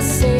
say